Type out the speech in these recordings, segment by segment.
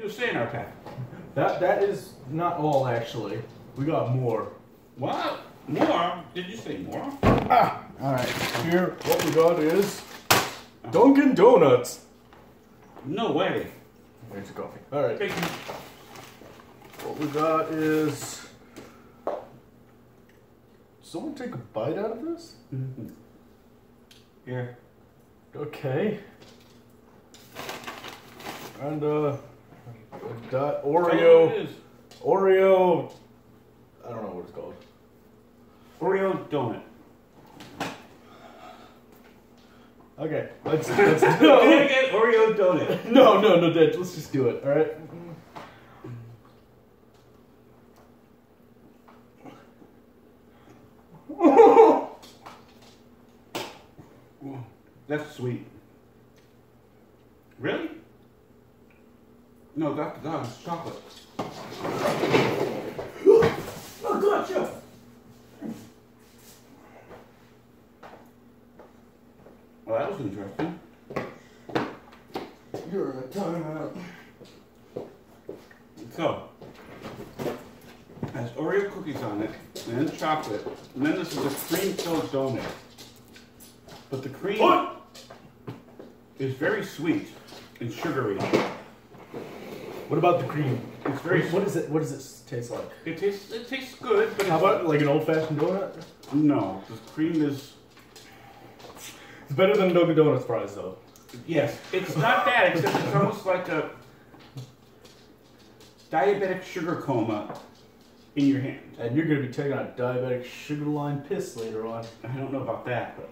You were saying, Artaf. That that is not all actually. We got more. What? More? Did you say more? Ah, all right. Here, what we got is Dunkin' Donuts. No way. Here's your coffee. All right. Thank. What we got is. Someone take a bite out of this? Here. Okay. And uh, a dot Tell me what Oreo. Oreo. I don't know what it's called. Oreo donut. Okay, let's. let's Can I no, get Oreo donut? no, no, no, Dad. Let's just do it. All right. That's sweet. Really? No. Dog, it's chocolate. Oh, gotcha. Well, that was interesting. You're in a timeout. So, has Oreo cookies on it, and then chocolate, and then this is a cream-filled donut. But the cream What? is very sweet and sugary. What about the cream? It's very. What is it? What does it taste like? It tastes. It tastes good, but How about like an old-fashioned donut? no. The cream is. It's better than Dunkin' Donuts fries, though. Yes, it's not that. Except it's almost like a diabetic sugar coma in your hand. And you're gonna be taking a diabetic sugar line piss later on. I don't know about that, but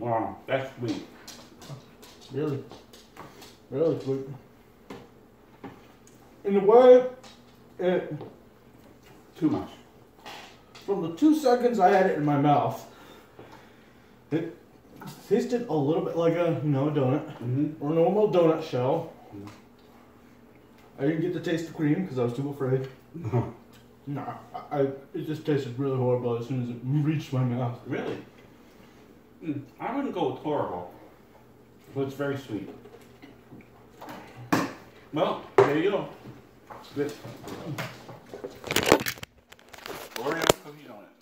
wow, that's sweet. Really? Really sweet. In a way, it, Too much. from the two seconds I had it in my mouth, it tasted a little bit like a, you know, a donut. Mm-hmm. Or a normal donut shell. I didn't get to taste the cream because I was too afraid. Nah, I, I, it just tasted really horrible as soon as it reached my mouth. Really? Mm, I wouldn't go with horrible, but it's very sweet. Well, there you go. Good. Oreo cookie donut.